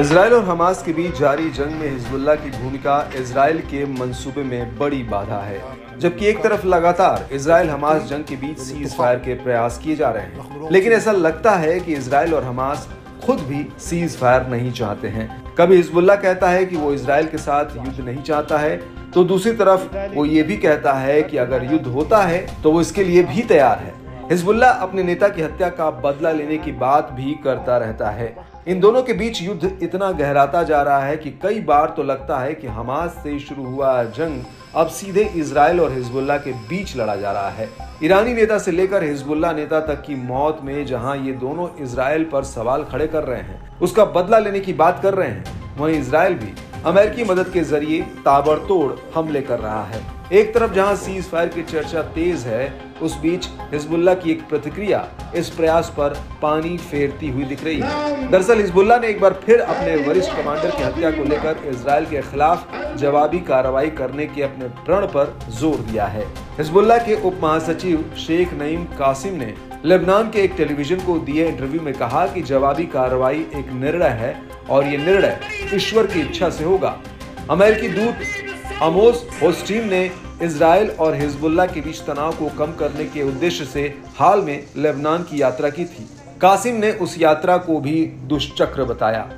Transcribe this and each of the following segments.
Israel और Hamas के बीच जारी जंग में हिजबुल्ला की भूमिका इसराइल के मंसूबे में बड़ी बाधा है, जबकि एक तरफ़ लगातार इसराइल हमास जंग के बीच सीज फायर के प्रयास किए जा रहे हैं। लेकिन ऐसा लगता है कि इसराइल और हमास खुद भी सीज फायर नहीं चाहते हैं। कभी हिजबुल्ला कहता है कि वो इसराइल के साथ युद्ध नहीं चाहता है तो दूसरी तरफ़ वो ये भी कहता है कि अगर युद्ध होता है तो वो इसके लिए भी तैयार है। हिजबुल्ला अपने नेता की हत्या का बदला लेने की बात भी करता रहता है। इन दोनों के बीच युद्ध इतना गहराता जा रहा है कि कई बार तो लगता है कि हमास से शुरू हुआ जंग अब सीधे इसराइल और हिजबुल्ला के बीच लड़ा जा रहा है। ईरानी नेता से लेकर हिजबुल्ला नेता तक की मौत में जहाँ ये दोनों इसराइल पर सवाल खड़े कर रहे हैं, उसका बदला लेने की बात कर रहे हैं, वहीं इसराइल भी अमेरिकी मदद के ज़रिए ताबड़तोड़ हमले कर रहा है। एक तरफ़ जहाँ सीज फायर की चर्चा तेज है, उस बीच हिजबुल्ला की एक प्रतिक्रिया इस प्रयास पर पानी फेरती हुई दिख रही है। दरअसल हिजबुल्ला ने एक बार फिर अपने वरिष्ठ कमांडर की हत्या को लेकर इसराइल के खिलाफ जवाबी कार्रवाई करने के अपने प्रण पर ज़ोर दिया है। हिजबुल्ला के उप महासचिव शेख नईम कासिम ने लेबनान के एक टेलीविज़न को दिए इंटरव्यू में कहा कि जवाबी कार्रवाई एक निर्णय है और ये निर्णय ईश्वर की इच्छा से होगा। अमेरिकी दूत अमोस होस्टीन ने इसराइल और हिजबुल्ला के बीच तनाव को कम करने के उद्देश्य से हाल में लेबनान की यात्रा की थी। कासिम ने उस यात्रा को भी दुष्चक्र बताया।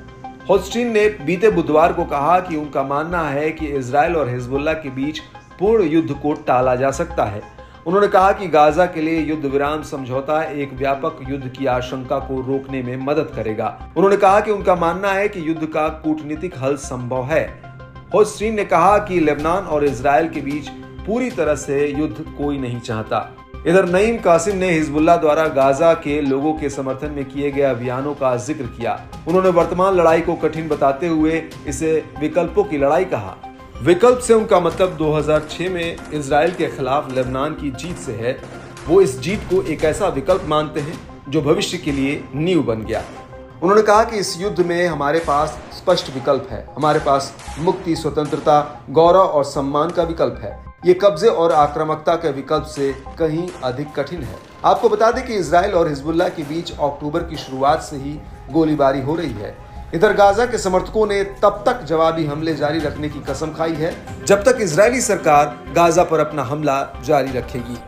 होस्टीन ने बीते बुधवार को कहा कि उनका मानना है कि इसराइल और हिजबुल्ला के बीच पूर्ण युद्ध को टाला जा सकता है। उन्होंने कहा कि गाजा के लिए युद्ध विराम समझौता एक व्यापक युद्ध की आशंका को रोकने में मदद करेगा। उन्होंने कहा कि उनका मानना है कि युद्ध का कूटनीतिक हल संभव है। होस्टीन ने कहा कि लेबनान और इसराइल के बीच पूरी तरह से युद्ध कोई नहीं चाहता। इधर नईम कासिम ने हिजबुल्ला द्वारा गाजा के लोगों के समर्थन में किए गए अभियानों का ज़िक्र किया। उन्होंने वर्तमान लड़ाई को कठिन बताते हुए इसे विकल्पों की लड़ाई कहा। विकल्प से उनका मतलब 2006 में इसराइल के खिलाफ लेबनान की जीत से है। वो इस जीत को एक ऐसा विकल्प मानते हैं जो भविष्य के लिए नींव बन गया। उन्होंने कहा कि इस युद्ध में हमारे पास स्पष्ट विकल्प है। हमारे पास मुक्ति, स्वतंत्रता, गौरव और सम्मान का विकल्प है। ये कब्जे और आक्रामकता के विकल्प से कहीं अधिक कठिन है। आपको बता दें कि इसराइल और हिजबुल्ला के बीच अक्टूबर की शुरुआत से ही गोलीबारी हो रही है। इधर गाजा के समर्थकों ने तब तक जवाबी हमले जारी रखने की कसम खाई है, जब तक इजरायली सरकार गाजा पर अपना हमला जारी रखेगी।